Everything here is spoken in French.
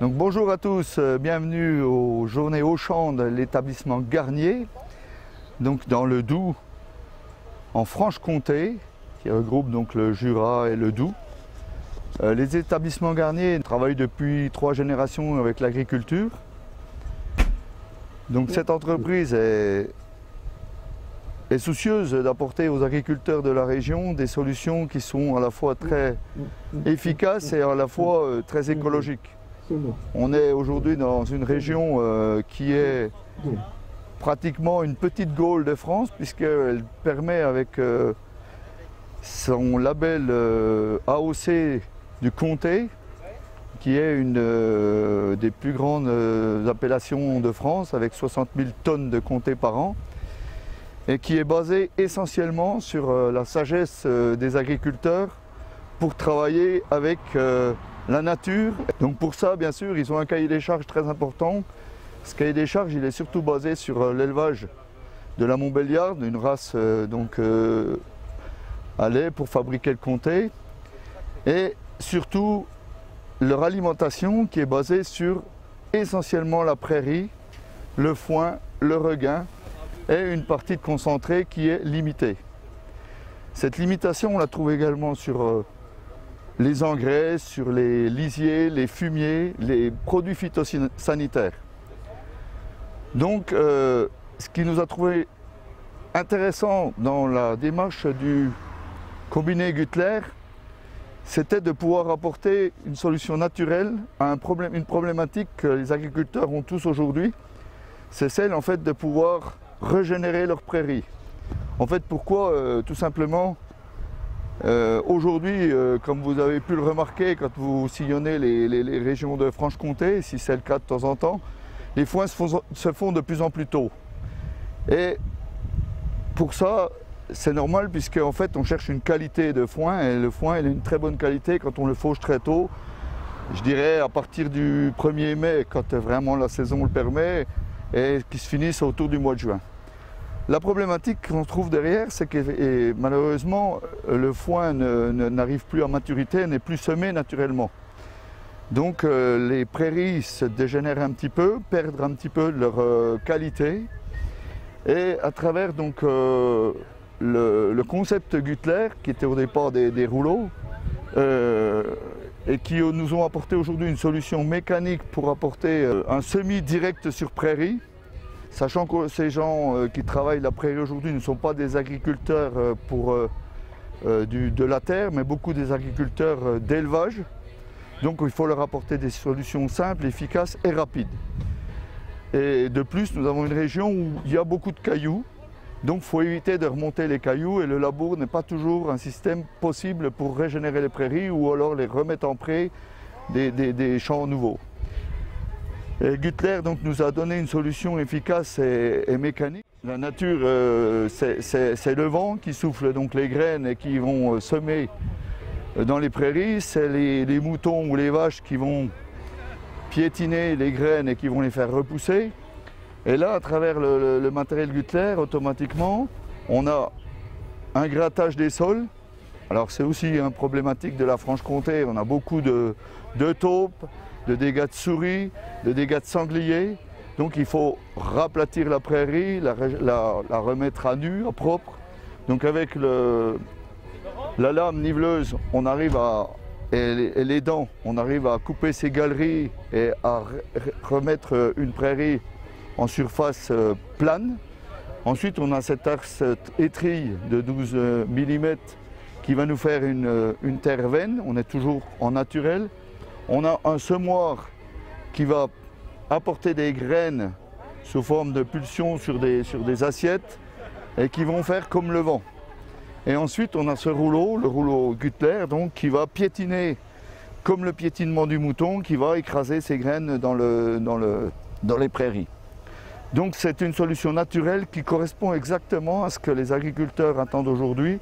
Bonjour à tous, euh, bienvenue aux journées au champ de l'établissement Garnier, donc dans le Doubs, en Franche-Comté, qui regroupe donc le Jura et le Doubs. Euh, les établissements Garnier travaillent depuis trois générations avec l'agriculture. Donc cette entreprise est, est soucieuse d'apporter aux agriculteurs de la région des solutions qui sont à la fois très efficaces et à la fois euh, très écologiques. On est aujourd'hui dans une région euh, qui est pratiquement une petite Gaule de France puisqu'elle permet avec euh, son label euh, AOC du comté, qui est une des plus grandes appellations de France avec 60 000 tonnes de comté par an et qui est basée essentiellement sur la sagesse des agriculteurs pour travailler avec la nature. Donc pour ça, bien sûr, ils ont un cahier des charges très important. Ce cahier des charges, il est surtout basé sur euh, l'élevage de la Montbéliarde, une race euh, donc euh, à lait pour fabriquer le comté, et surtout leur alimentation qui est basée sur essentiellement la prairie, le foin, le regain et une partie de concentré qui est limitée. Cette limitation, on la trouve également sur les engrais, sur les lisiers, les fumiers, les produits phytosanitaires. Donc, euh, ce qui nous a trouvé intéressant dans la démarche du combiné Guttler, c'était de pouvoir apporter une solution naturelle à une problématique que les agriculteurs ont tous aujourd'hui. C'est celle en fait de pouvoir régénérer leurs prairies. En fait, pourquoi Euh, Tout simplement, euh, aujourd'hui, euh, comme vous avez pu le remarquer quand vous sillonnez les, régions de Franche-Comté, si c'est le cas de temps en temps, les foins se font, de plus en plus tôt. Et pour ça, c'est normal puisque en fait on cherche une qualité de foin et le foin il est une très bonne qualité quand on le fauche très tôt. Je dirais à partir du 1er mai quand vraiment la saison le permet et qui se finissent autour du mois de juin. La problématique qu'on trouve derrière, c'est que malheureusement le foin n'arrive plus à maturité, n'est plus semé naturellement. Donc euh, les prairies se dégénèrent un petit peu, perdent un petit peu leur euh, qualité. Et à travers euh, le, concept Guttler, qui était au départ des, rouleaux, et qui nous ont apporté aujourd'hui une solution mécanique pour apporter un semi direct sur prairie, sachant que ces gens euh, qui travaillent la prairie aujourd'hui ne sont pas des agriculteurs euh, pour euh, de la terre, mais beaucoup des agriculteurs d'élevage. Donc il faut leur apporter des solutions simples, efficaces et rapides. Et de plus, nous avons une région où il y a beaucoup de cailloux. Donc il faut éviter de remonter les cailloux et le labour n'est pas toujours un système possible pour régénérer les prairies ou alors les remettre en pré des champs nouveaux. Et nous a donné une solution efficace et, mécanique. La nature, euh, c'est- le vent qui souffle donc les graines et qui vont euh, semer euh, dans les prairies. C'est les, moutons ou les vaches qui vont piétiner les graines et qui vont les faire repousser. Et là, à travers le matériel Guttler, automatiquement, on a un grattage des sols. Alors c'est aussi une problématique de la Franche-Comté. On a beaucoup de, de taupes, de dégâts de souris, de dégâts de sangliers. Donc il faut raplatir la prairie, la, remettre à nu, à propre. Donc avec la lame niveleuse, on arrive à, et les, dents, on arrive à couper ces galeries et à re- remettre une prairie en surface euh, plane. Ensuite, on a cet axe étrille de 12 mm qui va nous faire une, euh, terre vaine. On est toujours en naturel. On a un semoir qui va apporter des graines sous forme de pulsions sur des, sur des assiettes et qui vont faire comme le vent. Et ensuite, on a ce rouleau, le rouleau Guttler, donc, qui va piétiner comme le piétinement du mouton, qui va écraser ses graines dans, le, dans, le, dans les prairies. Donc c'est une solution naturelle qui correspond exactement à ce que les agriculteurs attendent aujourd'hui,